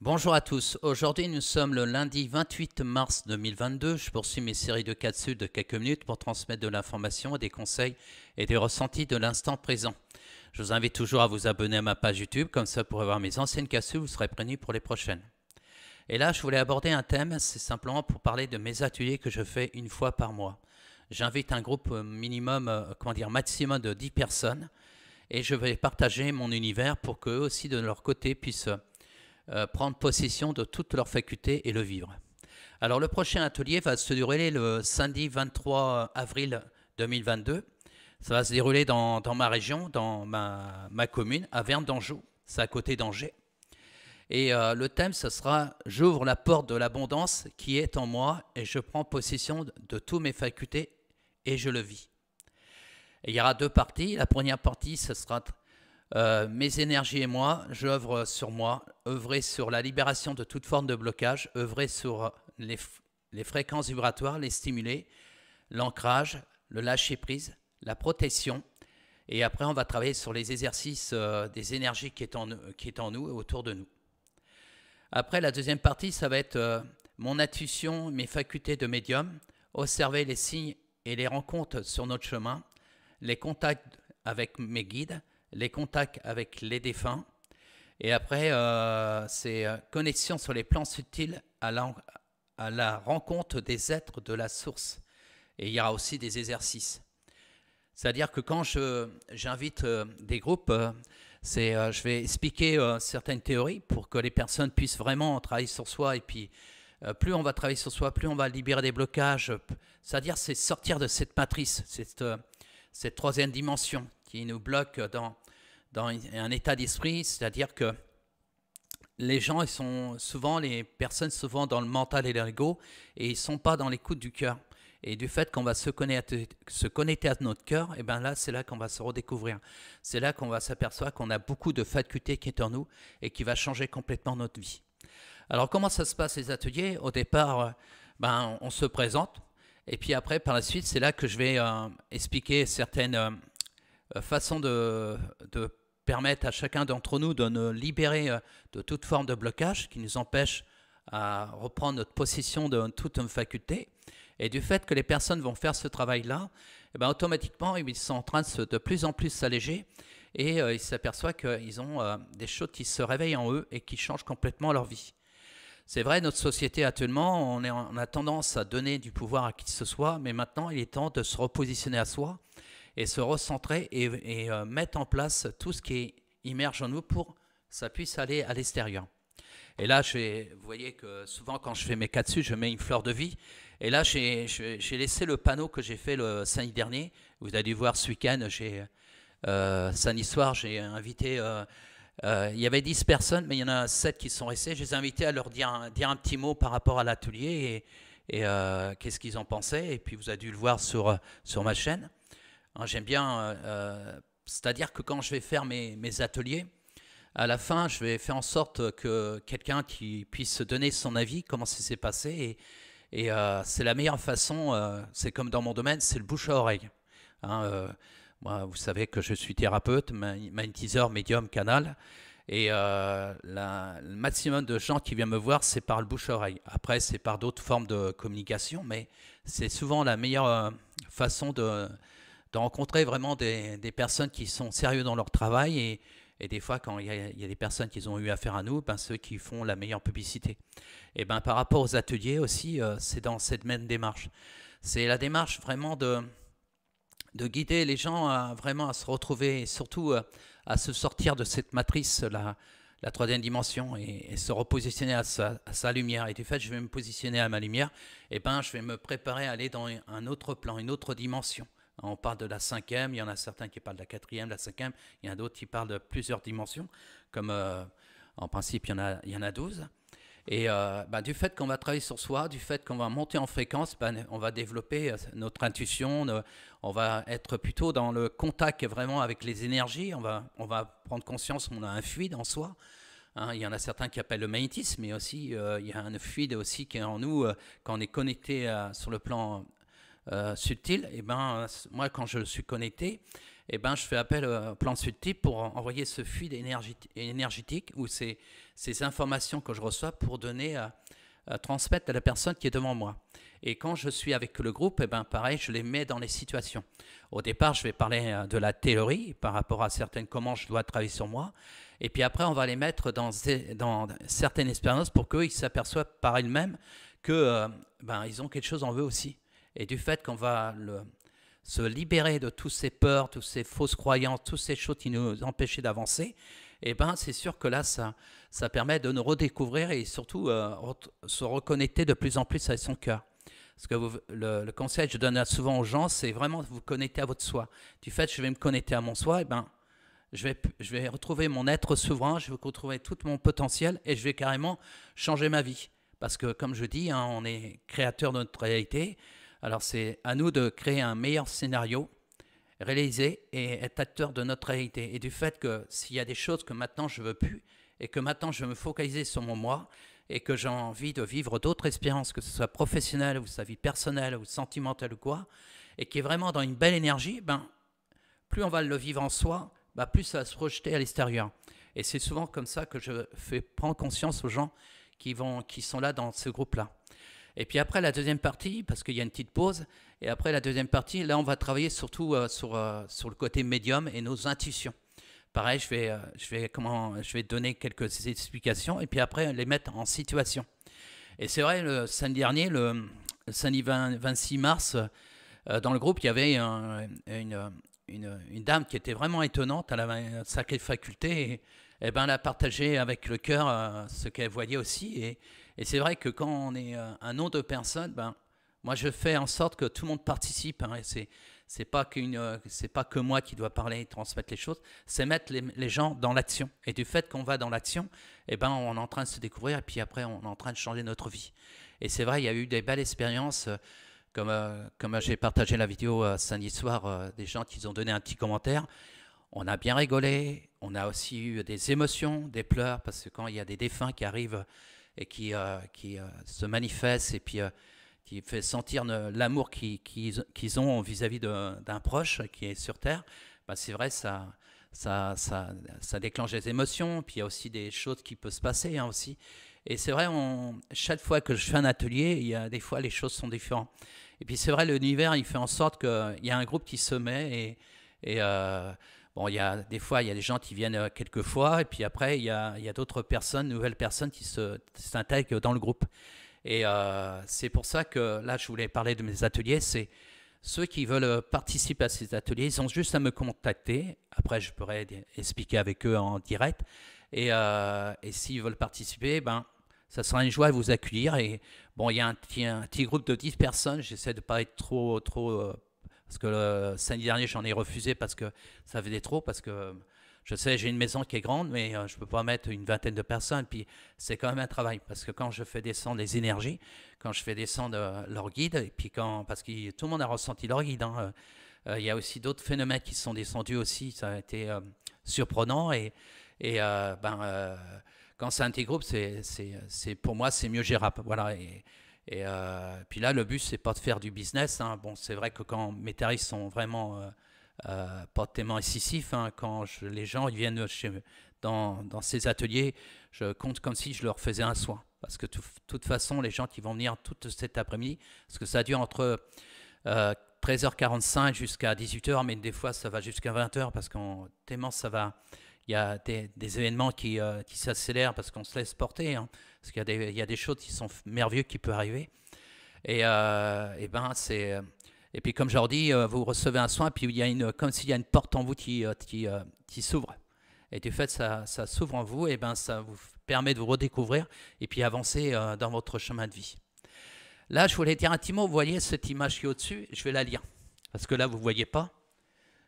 Bonjour à tous. Aujourd'hui, nous sommes le lundi 28 mars 2022. Je poursuis mes séries de capsules de quelques minutes pour transmettre de l'information, des conseils et des ressentis de l'instant présent. Je vous invite toujours à vous abonner à ma page YouTube, comme ça pour avoir mes anciennes capsules, vous serez prévenus pour les prochaines. Et là, je voulais aborder un thème, c'est simplement pour parler de mes ateliers que je fais une fois par mois. J'invite un groupe minimum, euh, comment dire, maximum de 10 personnes, et je vais partager mon univers pour qu'eux aussi, de leur côté, puissent euh, prendre possession de toutes leurs facultés et le vivre. Alors, le prochain atelier va se dérouler le samedi 23 avril 2022. Ça va se dérouler dans, ma région, dans ma, commune, à Verne d'Anjou. C'est à côté d'Angers. Et euh, le thème, ce sera J'ouvre la porte de l'abondance qui est en moi et je prends possession de toutes mes facultés et je le vis. Il y aura deux parties. La première partie, ce sera euh, Mes énergies et moi, j'œuvre sur moi, œuvrer sur la libération de toute forme de blocage, œuvrer sur les, fréquences vibratoires, les stimuler, l'ancrage, le lâcher-prise, la protection. Et après, on va travailler sur les exercices euh, des énergies qui est, en, qui est en nous et autour de nous. Après, la deuxième partie, ça va être euh, mon intuition, mes facultés de médium, observer les signes et les rencontres sur notre chemin, les contacts avec mes guides, les contacts avec les défunts. Et après, euh, c'est euh, connexion sur les plans subtils à la, rencontre des êtres de la source. Et il y aura aussi des exercices. C'est-à-dire que quand j'invite des groupes, c'est, euh, je vais expliquer euh, certaines théories pour que les personnes puissent vraiment travailler sur soi. Et puis, euh, plus on va travailler sur soi, plus on va libérer des blocages. C'est-à-dire, c'est sortir de cette matrice, cette, cette troisième dimension qui nous bloque dans, dans un état d'esprit. C'est-à-dire que les gens, ils sont souvent, les personnes, souvent dans le mental et l'ego, et ils ne sont pas dans l'écoute du cœur. Et du fait qu'on va se connecter, à notre cœur, et eh ben là, c'est là qu'on va se redécouvrir. C'est là qu'on va s'apercevoir qu'on a beaucoup de facultés qui est en nous et qui va changer complètement notre vie. Alors, comment ça se passe les ateliers? Au départ, euh, ben, on se présente. Et puis après, par la suite, c'est là que je vais euh, expliquer certaines euh, façons de, permettre à chacun d'entre nous de nous libérer de toute forme de blocage qui nous empêche à reprendre notre possession de toute une faculté. Et du fait que les personnes vont faire ce travail-là, eh ben, automatiquement, ils sont en train de, de plus en plus s'alléger et euh, ils s'aperçoivent qu'ils ont euh, des choses qui se réveillent en eux et qui changent complètement leur vie. C'est vrai, notre société actuellement, on, est, on, a tendance à donner du pouvoir à qui que ce soit, mais maintenant, il est temps de se repositionner à soi et se recentrer et, euh, mettre en place tout ce qui immerge en nous pour que ça puisse aller à l'extérieur. Et là, vous voyez que souvent, quand je fais mes cas dessus, je mets une fleur de vie. Et là, j'ai laissé le panneau que j'ai fait le samedi dernier. Vous avez dû voir ce week-end, euh, samedi soir, j'ai invité. Euh, euh, il y avait 10 personnes, mais il y en a 7 qui sont restés. Je les ai invités à leur dire un, petit mot par rapport à l'atelier et, et qu'est-ce qu'ils en pensaient. Et puis, vous avez dû le voir sur, sur ma chaîne. Hein, j'aime bien, c'est-à-dire que quand je vais faire mes, ateliers, à la fin, je vais faire en sorte que quelqu'un qui puisse donner son avis, comment ça s'est passé. Et, euh, c'est la meilleure façon, euh, c'est comme dans mon domaine, c'est le bouche à oreille. Hein, euh, vous savez que je suis thérapeute, magnétiseur, médium, canal. Et le maximum de gens qui viennent me voir, c'est par le bouche à oreille. Après, c'est par d'autres formes de communication, mais c'est souvent la meilleure façon de, de rencontrer vraiment des, personnes qui sont sérieux dans leur travail et et des fois, quand il y, a, des personnes qui ont eu affaire à nous, ben, ceux qui font la meilleure publicité. Et ben, par rapport aux ateliers aussi, euh, c'est dans cette même démarche. C'est la démarche vraiment de, de guider les gens à, vraiment à se retrouver et surtout euh, à se sortir de cette matrice, la, la troisième dimension, et, se repositionner à sa, à sa, lumière. Et du fait, je vais me positionner à ma lumière, et ben, je vais me préparer à aller dans un autre plan, une autre dimension. On parle de la cinquième, il y en a certains qui parlent de la quatrième, la cinquième, il y en a d'autres qui parlent de plusieurs dimensions, comme euh, en principe il y en a, il y en a 12. Et euh, bah, du fait qu'on va travailler sur soi, du fait qu'on va monter en fréquence, bah, on va développer euh, notre intuition, on va être plutôt dans le contact vraiment avec les énergies, on va, on va prendre conscience qu'on a un fluide en soi. Hein. il y en a certains qui appellent le magnétisme, mais aussi il y a un fluide aussi qui est en nous quand on est connecté sur le plan euh, subtil, et eh ben, moi, quand je suis connecté, et eh ben, je fais appel au plan subtil pour envoyer ce fluide énergétique c'est ces informations que je reçois pour donner à, transmettre à la personne qui est devant moi. Et quand je suis avec le groupe, eh ben pareil, je les mets dans les situations. Au départ, je vais parler euh, de la théorie par rapport à certaines comment je dois travailler sur moi. Et puis après, on va les mettre dans, certaines expériences pour qu'ils s'aperçoivent par elles-mêmes que euh, ben, ont quelque chose en eux aussi. Et du fait qu'on va se libérer de toutes ces peurs, toutes ces fausses croyances, toutes ces choses qui nous empêchaient d'avancer, eh ben, c'est sûr que là, ça, ça permet de nous redécouvrir et surtout euh, se reconnecter de plus en plus avec son cœur. Parce que le, conseil que je donne souvent aux gens, c'est vraiment vous connecter à votre soi. Du fait, je vais me connecter à mon soi, eh ben, je vais, je vais retrouver mon être souverain, je vais retrouver tout mon potentiel et je vais carrément changer ma vie. Parce que, comme je dis, hein, on est créateur de notre réalité. Alors, c'est à nous de créer un meilleur scénario, réaliser et être acteur de notre réalité. Et du fait que s'il y a des choses que maintenant je veux plus et que maintenant je veux me focaliser sur mon moi, et que j'ai envie de vivre d'autres expériences, que ce soit professionnelle ou sa vie personnelle ou sentimentale ou quoi, et qui est vraiment dans une belle énergie, ben, plus on va le vivre en soi, ben, plus ça va se projeter à l'extérieur. Et c'est souvent comme ça que je fais prendre conscience aux gens qui sont là dans ce groupe-là. Et puis après la deuxième partie, parce qu'il y a une petite pause, et après la deuxième partie, là on va travailler surtout euh, sur, euh, sur le côté médium et nos intuitions. Pareil, je vais, euh, je, vais, comment, je vais donner quelques explications et puis après les mettre en situation. Et c'est vrai, le samedi dernier, le, samedi 26 mars, dans le groupe, il y avait une, une, dame qui était vraiment étonnante, elle avait sacrée faculté, et, et ben, elle a partagé avec le cœur ce qu'elle voyait aussi. Et, et c'est vrai que quand on est un nombre de personnes, ben, moi je fais en sorte que tout le monde participe. Hein, c'est c'est pas qu'une, euh, c'est pas que moi qui dois parler et transmettre les choses, c'est mettre les, gens dans l'action. Et du fait qu'on va dans l'action, eh ben, on est en train de se découvrir et puis après, on est en train de changer notre vie. Et c'est vrai, il y a eu des belles expériences, euh, comme, euh, comme j'ai partagé la vidéo samedi soir, des gens qui ont donné un petit commentaire. On a bien rigolé, on a aussi eu des émotions, des pleurs, parce que quand il y a des défunts qui arrivent et qui, qui se manifestent, et puis qui fait sentir l'amour qu'ils ont vis-à-vis d'un proche qui est sur Terre, bah c'est vrai, ça, ça, ça, ça, déclenche des émotions. Puis il y a aussi des choses qui peuvent se passer hein, aussi. Et c'est vrai, chaque fois que je fais un atelier, il y a des fois les choses sont différentes. Et puis c'est vrai, l'univers, il fait en sorte qu'il y a un groupe qui se met et, et euh, bon, il y a des fois, il y a des gens qui viennent quelques fois, et puis après, il y a, d'autres personnes, nouvelles personnes qui s'intègrent dans le groupe. Et euh, c'est pour ça que là, je voulais parler de mes ateliers. C'est ceux qui veulent participer à ces ateliers, ils ont juste à me contacter. Après, je pourrais expliquer avec eux en direct. Et, euh, et s'ils veulent participer, ben, ça sera une joie de vous accueillir. Et bon, il y a un petit, un petit groupe de 10 personnes. J'essaie de ne pas être trop, trop. Euh, parce que le samedi dernier, j'en ai refusé parce que ça faisait trop. Parce que je sais, j'ai une maison qui est grande, mais euh, je peux pas mettre une vingtaine de personnes. Puis c'est quand même un travail, parce que quand je fais descendre les énergies, quand je fais descendre euh, leur guide, et puis quand, parce que tout le monde a ressenti leur guide, hein, euh, il y a aussi d'autres phénomènes qui sont descendus aussi, ça a été surprenant. Et, ben, quand c'est un petit groupe, c'est, pour moi, c'est mieux gérable. Voilà. Et puis là, le but, c'est pas de faire du business. Hein. Bon, c'est vrai que quand mes tarifs sont vraiment euh, pas tellement excessif. Hein, quand les gens viennent chez, dans, dans, ces ateliers, je compte comme si je leur faisais un soin. Parce que de toute façon, les gens qui vont venir tout cet après-midi, parce que ça dure entre 13h45 euh, jusqu'à 18h, mais des fois ça va jusqu'à 20h, parce qu'on tellement ça va. Il y a des, événements qui, euh, qui s'accélèrent parce qu'on se laisse porter. Hein, parce qu'il y, a des choses qui sont merveilleuses qui peuvent arriver. Et, et ben, c'est et puis, comme je leur dis, euh, vous recevez un soin, puis il y a une, comme s'il y a une porte en vous qui, euh, qui, euh, s'ouvre. Et du fait, ça, ça s'ouvre en vous, et ben ça vous permet de vous redécouvrir et puis avancer dans votre chemin de vie. Là, je voulais dire un petit mot. Vous voyez cette image qui est au-dessus Je vais la lire. Parce que là, vous voyez pas.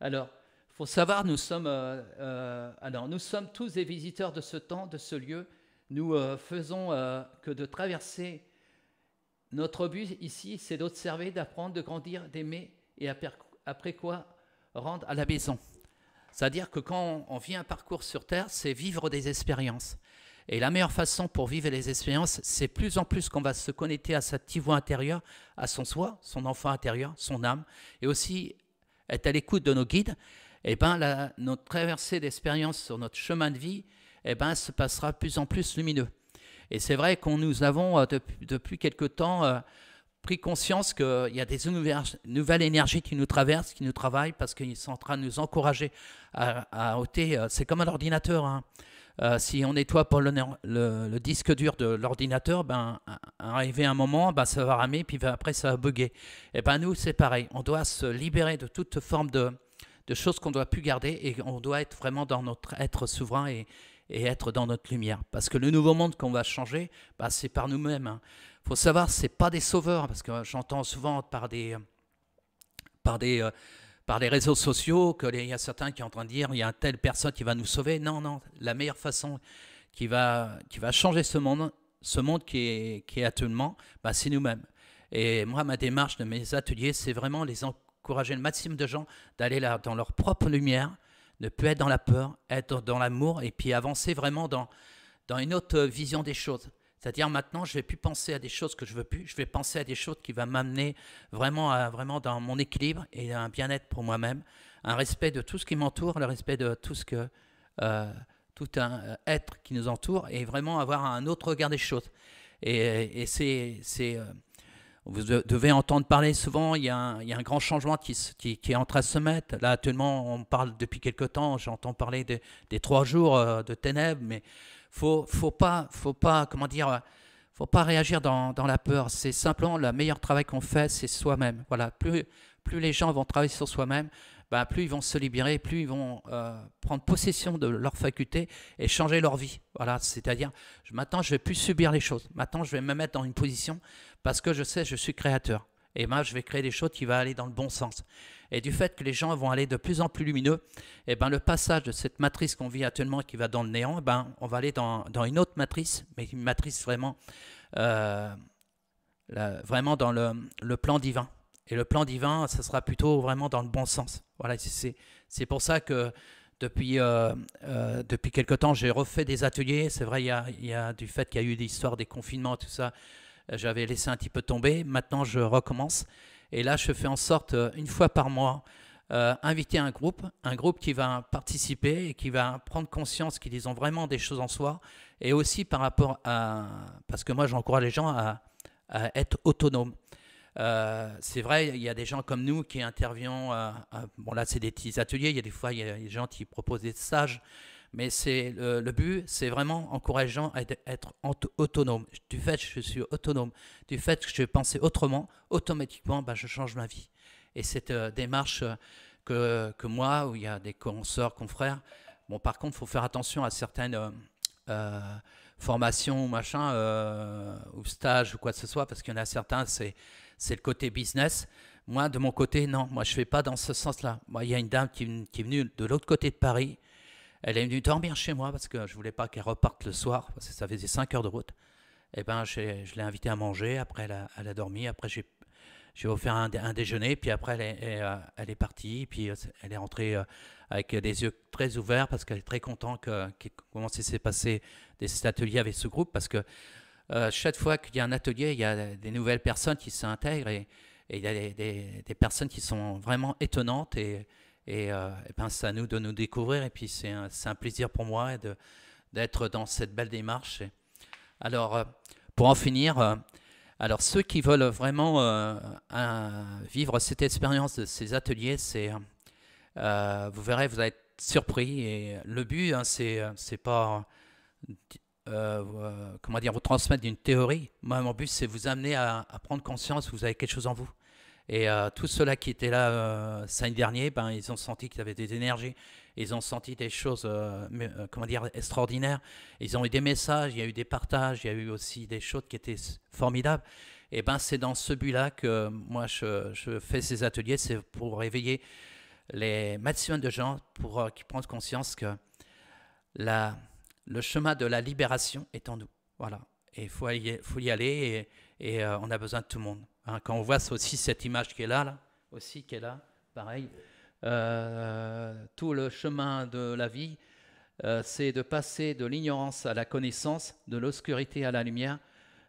Alors, il faut savoir, nous sommes, alors, nous sommes tous des visiteurs de ce temps, de ce lieu. Nous faisons que de traverser notre but ici, c'est d'observer, d'apprendre, de grandir, d'aimer, et après quoi rendre à la maison. C'est-à-dire que quand on vit un parcours sur Terre, c'est vivre des expériences. Et la meilleure façon pour vivre les expériences, c'est plus en plus qu'on va se connecter à sa petite voix intérieure, à son soi, son enfant intérieur, son âme, et aussi être à l'écoute de nos guides. Et eh ben, notre traversée d'expérience sur notre chemin de vie, eh ben, se passera de plus en plus lumineux. Et c'est vrai qu'on nous avons, euh, depuis, depuis quelque temps, euh, pris conscience qu'il y a des nouvelles énergies qui nous traversent, qui nous travaillent, parce qu'ils sont en train de nous encourager à, ôter. Euh, c'est comme un ordinateur. Hein. si on nettoie pour le, disque dur de l'ordinateur, ben, arrivé un moment, ben, ça va ramer, puis après ça va bugger. Et eh ben nous, c'est pareil. On doit se libérer de toute forme de, de choses qu'on ne doit plus garder et on doit être vraiment dans notre être souverain et, et être dans notre lumière. Parce que le nouveau monde qu'on va changer, bah, c'est par nous-mêmes. Il hein. faut savoir, ce n'est pas des sauveurs, parce que j'entends souvent par des, par des, euh, par les réseaux sociaux qu'il y a certains qui sont en train de dire il y a telle personne qui va nous sauver. Non, non, la meilleure façon qui va, qui va changer ce monde, ce monde qui est, qui est actuellement, bah, c'est nous-mêmes. Et moi, ma démarche de mes ateliers, c'est vraiment les encourager le maximum de gens d'aller dans leur propre lumière, ne plus être dans la peur, être dans l'amour et puis avancer vraiment dans, dans une autre vision des choses. C'est-à-dire maintenant, je ne vais plus penser à des choses que je veux plus, je vais penser à des choses qui vont m'amener vraiment, vraiment dans mon équilibre et un bien-être pour moi-même, un respect de tout ce qui m'entoure, le respect de tout ce que euh, tout un euh, être qui nous entoure et vraiment avoir un autre regard des choses. Et, et c'est euh, vous devez entendre parler souvent, il y a un, grand changement qui, est en train de se mettre. Là, actuellement, on parle depuis quelque temps, j'entends parler des, trois jours euh, de ténèbres, mais faut, faut pas, faut pas, dire, faut pas réagir dans, la peur. C'est simplement le meilleur travail qu'on fait, c'est soi-même. Voilà, plus, les gens vont travailler sur soi-même, ben, plus ils vont se libérer, plus ils vont euh, prendre possession de leurs facultés et changer leur vie. Voilà, c'est-à-dire, maintenant, je vais plus subir les choses. Maintenant, je vais me mettre dans une position parce que je sais, je suis créateur. Et moi, je vais créer des choses qui vont aller dans le bon sens. Et du fait que les gens vont aller de plus en plus lumineux, et eh ben, le passage de cette matrice qu'on vit actuellement qui va dans le néant, eh ben, on va aller dans, une autre matrice, mais une matrice vraiment, euh, vraiment dans le, plan divin. Et le plan divin, ça sera plutôt vraiment dans le bon sens. Voilà, c'est pour ça que depuis, euh, euh, depuis quelque temps, j'ai refait des ateliers. C'est vrai, il y a, du fait qu'il y a eu l'histoire des confinements, tout ça j'avais laissé un petit peu tomber. Maintenant, je recommence. Et là, je fais en sorte, euh, une fois par mois, euh, inviter un groupe, un groupe qui va participer et qui va prendre conscience qu'ils ont vraiment des choses en soi. Et aussi par rapport à... Parce que moi, j'encourage les gens à, être autonomes. Euh, c'est vrai, il y a des gens comme nous qui interviennent. bon, là, c'est des petits ateliers. Il y a des fois, il y a des gens qui proposent des stages. Mais c'est le, but, c'est vraiment encourageant à être autonome. Du fait que je suis autonome, du fait que je penser autrement, automatiquement, bah, je change ma vie. Et cette euh, démarche que, que, moi, où il y a des consoeurs, confrères, bon, par contre, il faut faire attention à certaines euh, euh, formations, machin, ou stages ou quoi que ce soit, parce qu'il y en a certains, c'est le côté business. Moi, de mon côté, non, moi, je ne fais pas dans ce sens-là. Moi, il y a une dame qui est venue de l'autre côté de Paris, elle est venue dormir chez moi parce que je voulais pas qu'elle reparte le soir, parce que ça faisait 5 heures de route. Et eh ben, je l'ai invitée à manger, après elle a, dormi, après j'ai offert un, un, déjeuner, puis après elle est, euh, partie, puis euh, elle est rentrée euh, avec des yeux très ouverts parce qu'elle est très contente que, comment s'est passé des ateliers avec ce groupe, parce que chaque fois qu'il y a un atelier, il y a des nouvelles personnes qui s'intègrent et, il y a des, des, des, personnes qui sont vraiment étonnantes et, et, euh, ben, c'est à nous de nous découvrir. Et puis, c'est un, plaisir pour moi d'être dans cette belle démarche. alors, euh, pour en finir, euh, alors ceux qui veulent vraiment vivre cette expérience de ces ateliers, c'est, vous verrez, vous allez être surpris. Et le but, hein, c'est, pas, comment dire, vous transmettre une théorie. Moi, mon but, c'est vous amener à, à prendre conscience que vous avez quelque chose en vous. Et euh, tous ceux-là qui étaient là euh, samedi dernier, ben, ils ont senti qu'ils avaient des énergies, ils ont senti des choses, euh, euh, comment dire, extraordinaires. Ils ont eu des messages, il y a eu des partages, il y a eu aussi des choses qui étaient formidables. Et ben, c'est dans ce but-là que moi je, fais ces ateliers, c'est pour réveiller les maximum de gens, pour qu'ils prennent conscience que la, le chemin de la libération est en nous. Voilà. Et il faut, y aller et on a besoin de tout le monde. Hein, quand on voit aussi cette image qui est là, aussi qui est là, pareil, euh, tout le chemin de la vie, euh, c'est de passer de l'ignorance à la connaissance, de l'obscurité à la lumière,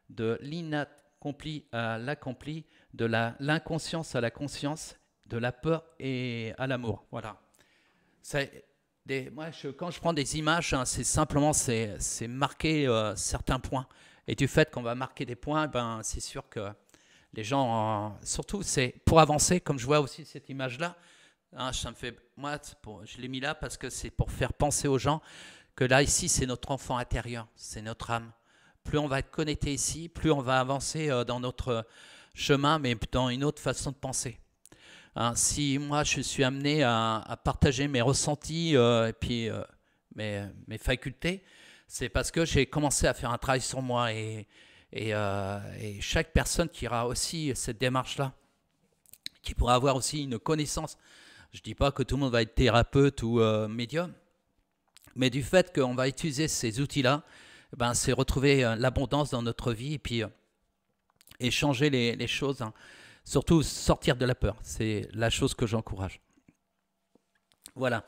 de l'inaccompli à l'accompli, de l'inconscience à la conscience, de la peur et à l'amour. Voilà. moi, quand je prends des images, hein, c'est simplement c'est marquer euh, certains points. Et du fait qu'on va marquer des points, ben, c'est sûr que les gens, surtout, c'est pour avancer, comme je vois aussi cette image-là, hein, je l'ai mis là parce que c'est pour faire penser aux gens que là, ici, c'est notre enfant intérieur, c'est notre âme. Plus on va être connecté ici, plus on va avancer euh, dans notre chemin, mais dans une autre façon de penser. Hein, si moi, je suis amené à, partager mes ressentis euh, et puis euh, mes, mes, facultés, c'est parce que j'ai commencé à faire un travail sur moi et, et, et chaque personne qui aura aussi cette démarche-là, qui pourra avoir aussi une connaissance, je ne dis pas que tout le monde va être thérapeute ou médium, mais du fait qu'on va utiliser ces outils-là, ben, c'est retrouver euh, l'abondance dans notre vie et puis échanger euh, les, les choses. Hein. Surtout sortir de la peur, c'est la chose que j'encourage. Voilà.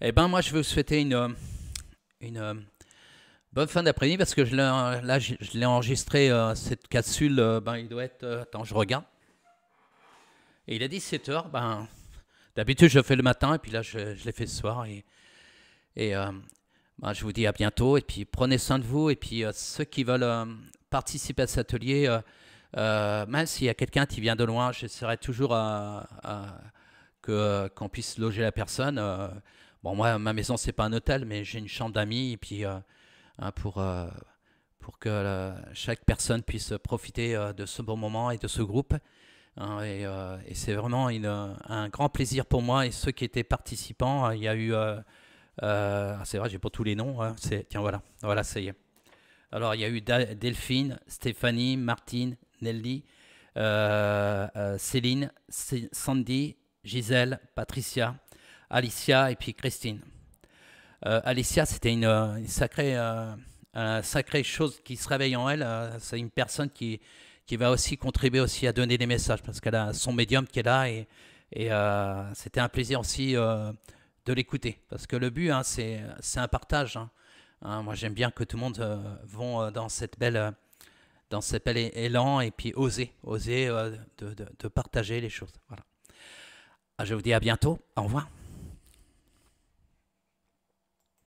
Et eh ben moi, je veux vous souhaiter une, euh, une bonne fin d'après-midi parce que je là, je, l'ai enregistré, cette capsule, ben, il doit être... attends, je regarde. Et il a 17 heures. Ben, D'habitude, je le fais le matin et puis là, je, l'ai fait ce soir. Et, et bah, je vous dis à bientôt et puis prenez soin de vous. Et puis euh, ceux qui veulent euh, participer à cet atelier, euh, même s'il y a quelqu'un qui vient de loin, j'essaierai toujours à, qu'on puisse loger la personne. bon, moi, ma maison, c'est pas un hôtel, mais j'ai une chambre d'amis et puis hein, pour, pour que chaque personne puisse profiter de ce bon moment et de ce groupe. Hein, et, c'est vraiment un grand plaisir pour moi et ceux qui étaient participants. Il y a eu euh, ah, c'est vrai, j'ai pas tous les noms. Hein. Tiens, voilà, voilà, ça y est. Alors, il y a eu Delphine, Stéphanie, Martine, Nelly, euh, euh, Céline, Sandy, Gisèle, Patricia, Alicia et puis Christine. Alicia, c'était une, sacrée, sacrée chose qui se réveille en elle. c'est une personne qui, qui va aussi contribuer aussi à donner des messages parce qu'elle a son médium qui est là et, c'était un plaisir aussi de l'écouter. Parce que le but, hein, c'est un partage. Hein. Hein, moi, j'aime bien que tout le monde euh, euh, dans cette belle, euh, dans cette belle élan et puis oser, oser de, de, partager les choses. Voilà. Ah, je vous dis à bientôt. Au revoir.